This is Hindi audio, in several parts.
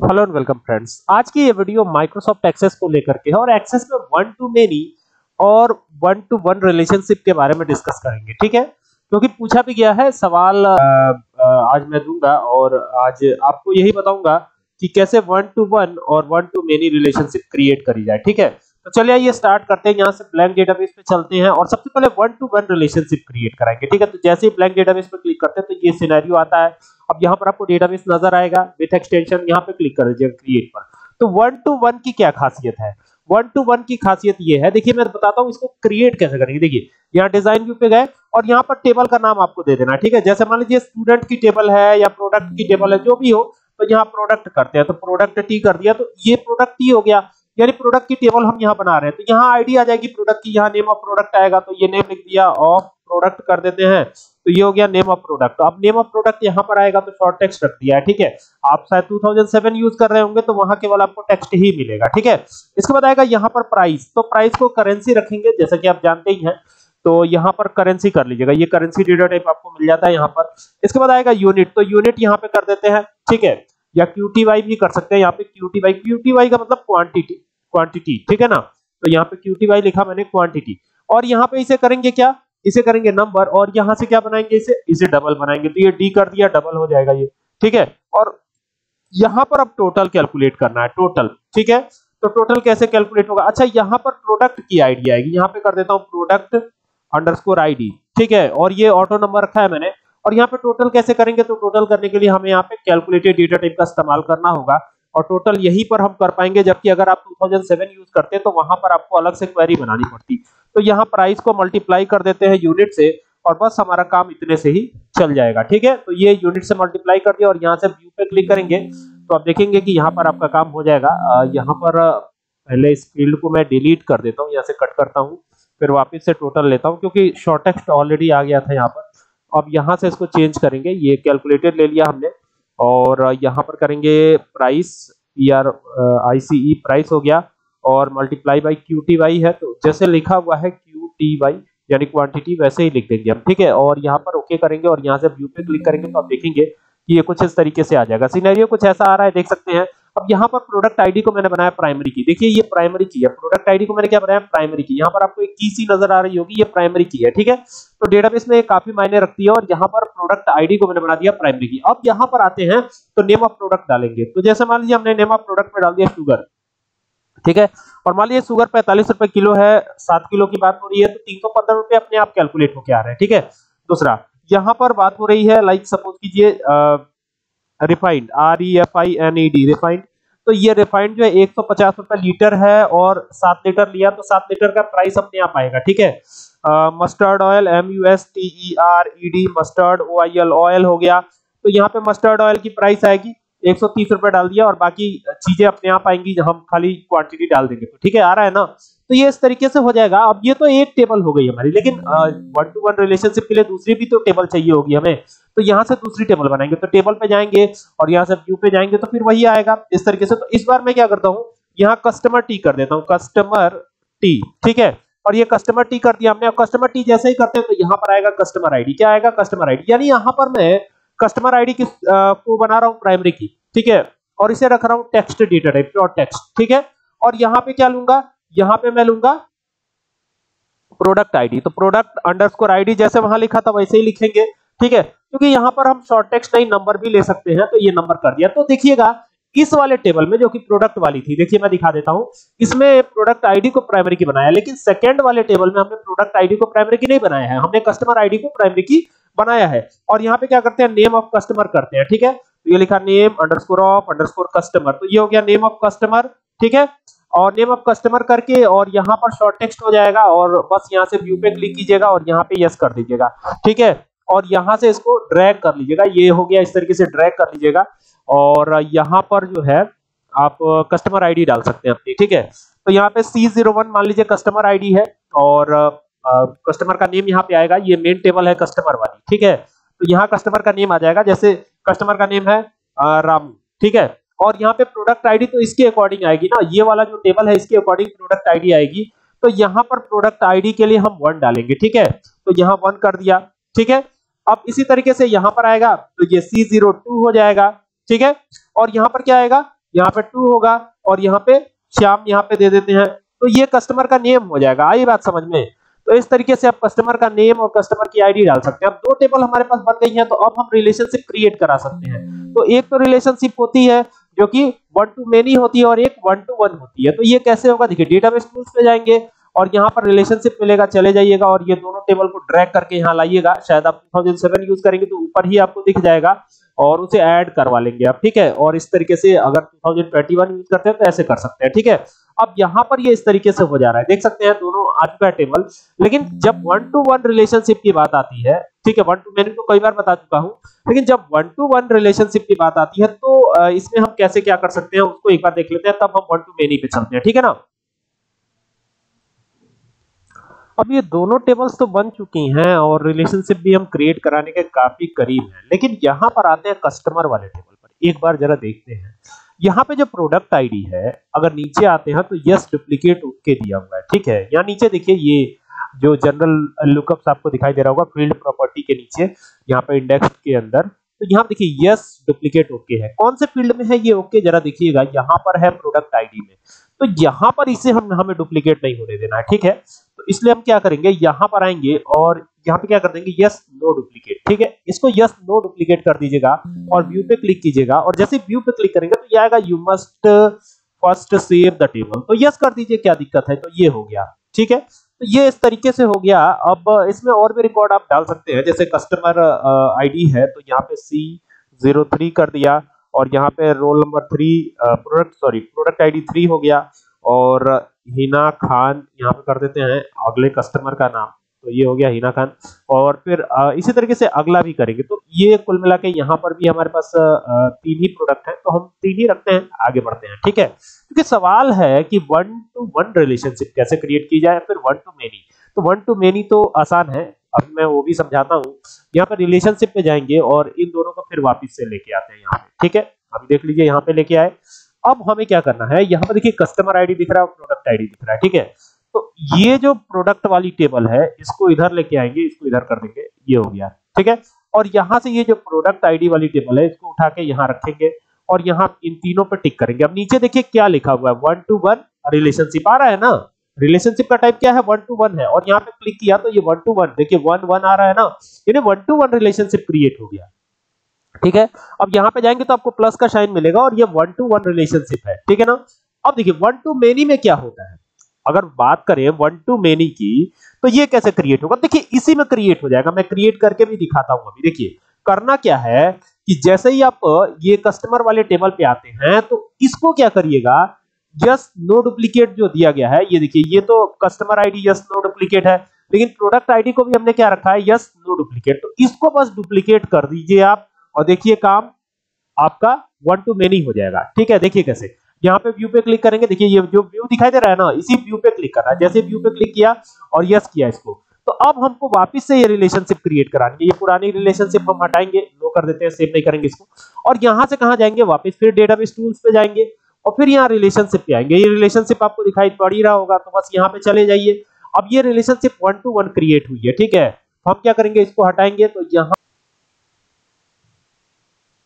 हेलो एंड वेलकम फ्रेंड्स आज की ये वीडियो माइक्रोसॉफ्ट एक्सेस को लेकर के है और एक्सेस में वन टू मेनी और वन टू वन रिलेशनशिप के बारे में डिस्कस करेंगे, ठीक है? क्योंकि पूछा भी गया है, सवाल आज मैं दूँगा और आज आपको यही बताऊँगा कि कैसे वन टू वन और one to many relationship create करी जाए, ठीक है? तो चलिए ये स्टार्ट करते हैं, यहाँ से ब्लैंक डेटाबेस पे चलते हैं और सबसे पहले one to one relationship create कराएँगे ठीक है? तो जैसे ही ब्लैंक डेटाबेस पे क्लिक करते हैं तो ये सिनेरियो आता है। अब यहाँ पर आपको डेटाबेस नज़र आएगा विथ एक्सटेंशन यहाँ पे क्लिक कर दीजिएगा क्रिएट पर। तो वन टू वन की क्या खासियत है? वन टू वन की खासियत ये है, देखिए मैं बताता हूँ इसको क्रिएट कैसे करेंगे। देखिए, यहाँ डिज़ाइन व्यू पे गए और यहाँ पर टेबल का नाम आपको दे देना ठीक है? जैसे मान लीजिए स्टूडेंट की टेबल है या प्रोडक्ट की टेबल है, जो भी हो तो यहाँ प्रोडक्ट करते हैं तो प्रोडक्ट टी कर दिया तो ये प्रोडक्ट टी हो गया। यानी प्रोडक्ट की टेबल हम यहाँ बना रहे हैं। तो यहाँ आईडी आ जाएगी प्रोडक्ट की, यहाँ नेम ऑफ़ प्रोडक्ट आएगा तो ये नेम लिख दिया ऑफ़ प्रोडक्ट कर देते हैं। तो ये हो गया नेम ऑफ़ प्रोडक्ट अब नेम ऑफ़ प्रोडक्ट यहाँ पर आएगा तो शॉर्ट टेक्स्ट रख दिया है, ठीक है? आप शायद 2007 यूज़ कर रहे होंगे तो वहाँ केवल आपको टेक्स्ट ही मिलेगा, ठीक है? इसके बाद आएगा यहाँ पर प्राइस तो प्राइस को करेंसी रखेंगे, जैसा कि आप जानते ही हैं। तो यहाँ पर करेंसी कर लीजिएगा। ये करेंसी डेटा टाइप आपको मिल जाता है यहाँ पर। इसके बाद आएगा यूनिट तो यूनिट यहाँ पे कर देते हैं, ठीक है? या क्यूटीवाई भी कर सकते हैं। यहाँ पे क्यूटीवाई क्यूटीवाई का मतलब क्वांटिटी क्वांटिटी ठीक है ना? तो यहाँ पे क्यूटीवाई लिखा मैंने क्वांटिटी और यहाँ पे इसे करेंगे क्या? इसे करेंगे नंबर और यहाँ से क्या बनाएँगे इसे? इसे डबल बनाएँगे। तो ये डी कर दिया डबल हो जाएगा ये, ठीक है? और यहाँ पर अब टोटल कैलकुलेट करना है टोटल ठीक है? तो टोटल कैसे कैलकुलेट होगा? अच्छा यहाँ पर प्रोडक्ट की आईडी आएगी। यहाँ पे कर देता हूँ प्रोडक्ट अंडरस्कोर आईडी ठीक है? और ये ऑटो नंबर रखा है मैंने। और यहाँ पे टोटल कैसे करेंगे? तो टोटल करने के लिए हमें यहाँ पे कैलकुलेटेड डेटा टाइप का इस्तेमाल करना होगा और टोटल यही पर हम कर पाएँगे, जबकि अगर आप 2007 यूज़ करते हैं तो वहाँ पर आपको अलग से क्वेरी बनानी पड़ती। तो यहाँ प्राइस को मल्टीप्लाई कर देते हैं यूनिट से और बस हमारा काम इतने से ही चल जाएगा, ठीक है? तो ये यूनिट से मल्टीप्लाई कर दिया और यहाँ से व्यू पे क्लिक करेंगे तो आप देखेंगे कि यहाँ पर आपका काम हो जाएगा। यहाँ पर पहले इस फ़ील्ड को मैं डिलीट कर देता हूँ, यहाँ से कट करता हूँ, फिर वापस से टोटल लेता हूँ, क्योंकि शॉर्ट टेक्स्ट ऑलरेडी आ गया था यहाँ पर। अब यहाँ से इसको चेंज करेंगे। ये कैलकुलेटर ले लिया हमने और यहाँ पर करेंगे price P R I C price हो गया और multiply by Q T Y है तो जैसे लिखा हुआ है क्यू टी वाई यानी क्वांटिटी वैसे ही लिख देंगे हम, ठीक है? और यहाँ पर ओके करेंगे और यहाँ से व्यू पे क्लिक करेंगे तो आप देखेंगे कि ये कुछ इस तरीके से आ जाएगा। सीनरियो कुछ ऐसा आ रहा है, देख सकते हैं। अब यहाँ पर प्रोडक्ट आईडी को मैंने बनाया प्राइमरी की देखिए, ये प्राइमरी की है। प्रोडक्ट आईडी को मैंने क्या बनाया? प्राइमरी की यहाँ पर आपको एक की सी नज़र आ रही होगी, ये प्राइमरी की है, ठीक है? तो डेटाबेस में काफ़ी मायने रखती है और यहाँ पर प्रोडक्ट आईडी को मैंने बना दिया प्राइमरी की अब यहाँ पर आते हैं तो नेम ऑफ़ प्रोडक्ट डालेंगे। तो जैसे मान लीजिए, हमने नेम ऑफ़ प्रोडक्ट में डाल दिया शुगर ठीक है? और मान लीजिए शुगर पैंतालीस रुपए किलो है, सात किलो की बात हो रही है तो तीन सौ पंद्रह रुपए अपने आप कैलकुलेट होकर आ रहे हैं, ठीक है? दूसरा, यहाँ पर बात हो रही है लाइक सपोज़ कीजिए refined R E F I N E D refined तो ये रिफाइंड जो है, एक सौ पचास रुपए लीटर है और सात लीटर लिया तो सात लीटर का प्राइस अपने आप आएगा, ठीक है? Mustard oil M U S T E R E D mustard O I L oil हो गया। तो यहाँ पे मस्टर्ड ऑयल की प्राइस आएगी, एक सौ तीस रुपए डाल दिया और बाकी चीज़ें अपने आप आएँगी, हम खाली क्वांटिटी डाल देंगे। ठीक है, आ रहा है ना? तो ये इस तरीके से हो जाएगा। अब ये तो एक टेबल हो गई हमारी, लेकिन वन टू वन रिलेशनशिप के लिए दूसरी भी तो टेबल चाहिए होगी हमें। तो यहाँ से दूसरी टेबल बनाएँगे। तो टेबल पे जाएँगे और यहाँ से व्यू पे जाएँगे तो फिर वही आएगा। इस तरीके से तो इस बार मैं क्या करता हूँ, यहाँ कस्टमर टी कर देता हूँ। कस्टमर टी ठीक है? और ये कस्टमर टी कर दिया हमने। अब कस्टमर टी जैसे ही करते हैं तो यहाँ पर आएगा कस्टमर आईडी क्या आएगा? कस्टमर आईडी यानी यहाँ पर मैं कस्टमर आईडी किस को बना रहा हूँ प्राइमरी की, ठीक है? और इसे रख रहा हूँ text data type pure text ठीक है? और यहाँ पे क्या लूँगा? यहाँ पे मैं लूँगा प्रोडक्ट आईडी तो प्रोडक्ट अंडरस्कोर आईडी जैसे वहाँ लिखा था वैसे ही लिखेंगे, ठीक है? क्योंकि यहाँ पर हम शॉर्ट टेक्स्ट नहीं नंबर भी ले सकते हैं तो ये नंबर कर दिया। तो देखिएगा, इस वाले टेबल में जो कि प्रोडक्ट वाली थी, देखिए मैं दिखा देता हूँ, इसमें प्रोडक्ट आईडी को प्राइमरी की बनाया लेकिन सेकंड वाले टेबल में हमने प्रोडक्ट आईडी को प्राइमरी की नहीं बनाया है। हमने कस्टमर आईडी को प्राइमरी की बनाया है। और यहाँ पे क्या करते हैं नेम ऑफ़ कस्टमर करते हैं, ठीक है? तो ये लिखा name underscore of underscore customer तो ये हो गया नेम ऑफ़ कस्टमर ठीक है? और नेम ऑफ़ कस्टमर करके और यहाँ पर शॉर्ट टेक्स्ट हो जाएगा और बस यहाँ से व्यू पे क्लिक कीजिएगा और यहाँ पे यस कर दीजिएगा। ठीक है? और यहाँ से इसको ड्रैग कर लीजिएगा। ये हो गया इस तरीके से ड्रैग कर लीजिएगा। और यहाँ पर जो है, आप कस्टमर आईडी डाल सकते हैं अपनी। ठीक है? तो यहाँ पे सी ज़ीरो वन मान लीजिए कस्टमर आईडी है और कस्टमर का नेम यहाँ पे आएगा। ये मेन टेबल है कस्टमर वाली। ठीक है? तो यहाँ कस्टमर का नेम आ जाएगा। जैसे कस्टमर का नेम है राम। ठीक है? और यहाँ पे प्रोडक्ट आईडी तो इसके अकॉर्डिंग आएगी ना। ये वाला जो टेबल है, इसके अकॉर्डिंग प्रोडक्ट आईडी आएगी। तो यहाँ पर प्रोडक्ट आईडी के लिए हम वन डालेंगे, ठीक है? तो यहाँ वन कर दिया, ठीक है? अब इसी तरीके से यहाँ पर आएगा तो ये सी ज़ीरो टू हो जाएगा, ठीक है? और यहाँ पर क्या आएगा? यहाँ पे टू होगा, और यहाँ पे श्याम यहाँ पे दे देते हैं। तो ये कस्टमर का नेम हो जाएगा, आई बात समझ में? तो इस तरीके से आप कस्टमर का नेम और कस्टमर की आईडी डाल सकते हैं। अब दो टेबल हमारे पास बन गई हैं तो अब हम रिलेशनशिप क्रिएट करा सकते हैं। तो एक तो रिलेशनशिप होती है जो कि वन टू मेनी होती है और एक वन टू वन होती है। तो ये कैसे होगा? देखिए डेटाबेस टूल्स पे जाएँगे और यहाँ पर रिलेशनशिप मिलेगा, चले जाइएगा और ये दोनों टेबल को ड्रैग करके यहाँ लाइएगा। शायद आप 2007 यूज़ करेंगे तो ऊपर ही आपको दिख जाएगा और उसे ऐड करवा लेंगे आप, ठीक है? और इस तरीके से अगर 2021 यूज़ करते हैं तो ऐसे कर सकते हैं, ठीक है? अब यहाँ पर ये इस तरीके से हो जा रहा है। देख सकते हैं दोनों आ चुका है टेबल लेकिन जब वन टू वन रिलेशनशिप की बात आती है, ठीक है वन टू मैंने कई बार बता चुका हूँ, लेकिन जब वन टू वन रिलेशनशिप की बात आती है तो इसमें हम कैसे क्या कर सकते हैं, उसको एक बार देख लेते हैं, तब हम वन टू मेनी पे चलते हैं, ठीक है ना? अब ये दोनों टेबल्स तो बन चुकी हैं, और रिलेशनशिप भी हम क्रिएट कराने के काफ़ी करीब हैं, लेकिन यहाँ पर आते हैं कस्टमर वाले टेबल पर। एक बार जरा देखते हैं। यहाँ पे जो प्रोडक्ट आईडी है, अगर नीचे आते हैं तो यस डुप्लीकेट ओके दिया हुआ है, ठीक है? यहाँ नीचे देखिए, ये जो जनरल लुकअप्स आपको दिखाई दे रहा होगा फ़ील्ड प्रॉपर्टी के नीचे, यहाँ पे इंडेक्स के अंदर तो यहाँ देखिए यस डुप्लीकेट ओके है। कौन से फ़ील्ड में है ये ओके जरा देखिएगा, यहाँ पर है प्रोडक्ट आईडी में। तो यहाँ पर इसे हम, हमें डुप्लीकेट नहीं होने देना है, ठीक है? तो इसलिए हम क्या करेंगे, यहाँ पर आएँगे और यहाँ पे क्या कर देंगे? यस नो डुप्लीकेट ठीक है? इसको यस नो डुप्लीकेट कर दीजिएगा और व्यू पे क्लिक कीजिएगा और जैसे व्यू पे क्लिक करेंगे तो ये आएगा you must first save the table तो यस कर दीजिए, क्या दिक्कत है? तो ये हो गया। ठीक है? तो ये इस तरीके से हो गया। अब इसमें और भी रिकॉर्ड आप डाल सकते हैं। जैसे कस्टमर आईडी है तो यहाँ पे सी ज़ीरो थ्री कर दिया और यहाँ पे roll number three product sorry product ID three हो गया और हिना खान यहाँ पे कर देते हैं अगले कस्टमर का नाम। तो ये हो गया हिना खान। और फिर इसी तरीके से अगला भी करेंगे। तो ये कुल मिला के यहाँ पर भी हमारे पास तीन ही प्रोडक्ट है। तो हम तीन ही रखते हैं, आगे बढ़ते हैं, ठीक है? क्योंकि सवाल है कि वन टू वन रिलेशनशिप कैसे क्रिएट की जाए, फिर वन टू मेनी तो वन टू मेनी तो आसान है। अब मैं वो भी समझाता हूँ। यहाँ पर रिलेशनशिप पे जाएँगे और इन दोनों को फिर वापिस से लेके आते हैं यहाँ पे, ठीक है? अभी देख लीजिए, यहाँ पे लेके आए। अब हमें क्या करना है? यहाँ पर देखिए कस्टमर आईडी दिख रहा है प्रोडक्ट आईडी दिख रहा है, ठीक है? ये जो प्रोडक्ट वाली टेबल है, इसको इधर लेके आएँगे, इसको इधर कर देंगे, ये हो गया, ठीक है? और यहाँ से ये जो प्रोडक्ट आईडी वाली टेबल है, इसको उठा के यहाँ रखेंगे और यहाँ इन तीनों पे टिक करेंगे। अब नीचे देखिए क्या लिखा हुआ है वन टू वन रिलेशनशिप आ रहा है ना? रिलेशनशिप का टाइप क्या है? वन टू वन है। और यहाँ पे क्लिक किया तो ये वन टू वन देखिए वन वन आ रहा है ना? यानी one to one relationship create हो गया, ठीक है? अब यहाँ पे जाएँगे तो आपको प्लस का साइन मिलेगा और ये वन टू वन रिलेशनशिप है, ठीक है ना? अब देखिए वन टू मेनी में क्या होता है? अगर बात करें वन टू मेनी की तो ये कैसे क्रिएट होगा? देखिए, इसी में क्रिएट हो जाएगा। मैं क्रिएट करके भी दिखाता हूँ अभी। देखिए, करना क्या है कि जैसे ही आप ये कस्टमर वाले टेबल पे आते हैं तो इसको क्या करिएगा? जस्ट नो डुप्लीकेट जो दिया गया है, ये देखिए, ये तो customer ID yes no duplicate है। लेकिन प्रोडक्ट आईडी को भी हमने क्या रखा है? यस नो डुप्लीकेट तो इसको बस डुप्लीकेट कर दीजिए आप, और देखिए काम आपका वन टू मेनी हो जाएगा। ठीक है? देखिए कैसे। यहाँ पे व्यू पे क्लिक करेंगे, देखिए ये जो व्यू दिखाई दे रहा है ना, इसी व्यू पे क्लिक करना है। जैसे व्यू पे क्लिक किया और यस किया इसको तो अब हमको वापस से ये रिलेशनशिप क्रिएट करानी है। ये पुरानी रिलेशनशिप हम हटाएँगे लो कर देते हैं सेव नहीं करेंगे इसको। और यहाँ से कहाँ जाएँगे? वापस फिर डेटाबेस टूल्स पे जाएँगे और फिर यहाँ रिलेशनशिप पे आएँगे। ये रिलेशनशिप आपको दिखाई पड़ ही रहा होगा तो बस यहाँ पे चले जाइए। अब ये relationship one to one create हुई है, ठीक है? तो हम क्या करेंगे? इसको हटाएँगे तो यहाँ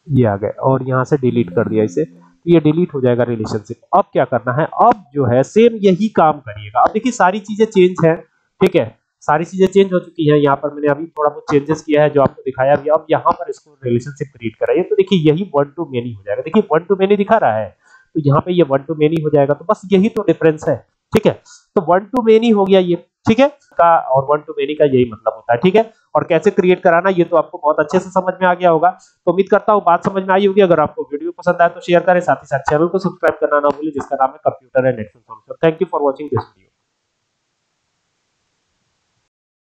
ये आ गए और यहाँ से डिलीट कर दिया इसे। तो ये डिलीट हो जाएगा रिलेशनशिप अब क्या करना है? अब जो है सेम यही काम करिएगा। अब देखिए, सारी चीज़ें चेंज है, ठीक है? सारी चीज़ें चेंज हो चुकी है। यहाँ पर मैंने अभी थोड़ा बहुत चेंजेस किया है, जो आपको दिखाया अभी अब यहाँ पर इसको रिलेशनशिप क्रिएट कराइए। तो देखिए, यही वन टू मेनी हो जाएगा। देखिए वन टू मेनी दिखा रहा है। तो यहाँ पे ये वन टू मेनी हो जाएगा। तो बस यही तो डिफरेंस है, ठीक है? तो वन टू मेनी हो गया ये, ठीक है? का और वन टू मेनी का यही मतलब होता है, ठीक है? और कैसे क्रिएट कराना, ये तो आपको बहुत अच्छे से समझ में आ गया होगा। तो उम्मीद करता हूँ बात समझ में आई होगी। अगर आपको वीडियो पसंद आए तो शेयर करें। साथ ही साथ चैनल को सब्सक्राइब करना ना भूलें, जिसका नाम है computer and network thank you for watching this